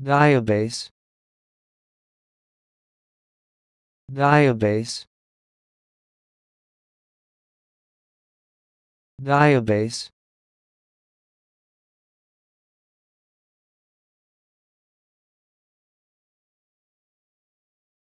diabase diabase diabase